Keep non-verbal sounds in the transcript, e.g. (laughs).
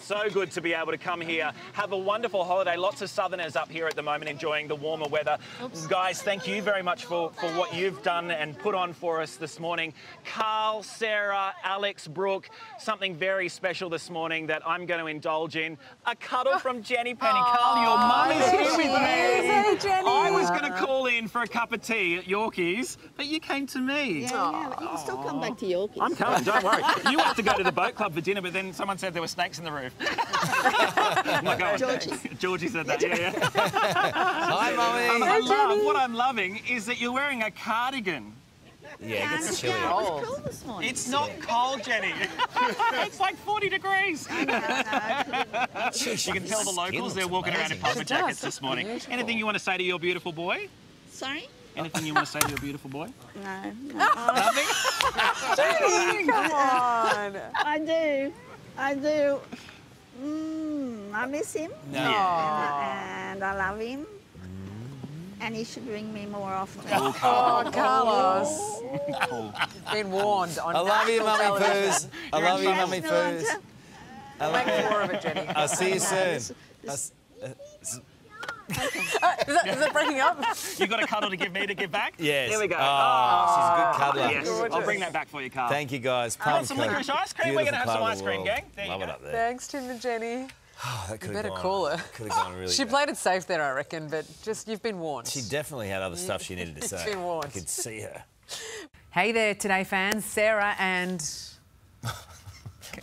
So good to be able to come here, have a wonderful holiday. Lots of southerners up here at the moment enjoying the warmer weather. Guys, thank you very much for, for what you've done and put on for us this morning. Karl, Sarah, Alex, Brooke, something very special this morning that I'm going to indulge in. A cuddle oh. from Jenny Penny. Karl, your mum is here with me. Hey, Jenny. I was going to call in for a cup of tea at Yorkies, but you came to me. Yeah, yeah, but you can still come back to Yorkies. I'm coming, don't worry. You have to go to the boat club for dinner, but then someone said there were snakes in the roof. oh (laughs) my God. Georgie. Georgie said that, yeah, yeah. (laughs) Hi, Um, mummy. I love, what I'm loving is that you're wearing a cardigan. Yeah, it gets Yeah, chilly. it was cool this morning. It's not cold, Jenny. (laughs) it's like 40 degrees. Jeez, You can tell the locals, they're walking around in puffer jackets this morning. Anything you want to say to your beautiful boy? Sorry? Anything you want to say to your beautiful boy? (laughs) No. no. (laughs) Nothing? Come on. I do. I do. Mm, I miss him. No. And I love him. And he should ring me more often. Oh, Carlos. Cool. Been warned on I love you, mummy television. poos. I love you, mummy No, I'm poos. I love Make more of it, Jenny. I'll see you No, soon. This- Is that, is that breaking up? (laughs) You got a cuddle to give me to give back? Yes. Here we go. Oh, she's a good cuddler. Yes, Gorgeous. I'll bring that back for you, Karl. Thank you, guys. Want some licorice ice cream? We're gonna have some ice cream, gang. There you Love go. it up there. Thanks, Tim and Jenny. Oh, that could've better gone- call her. Could have gone really She bad. played it safe there, I reckon, but just you've been warned. She definitely had other stuff she needed to (laughs) She's say. been warned. I could see her. Hey there, Today fans. Sarah and (laughs)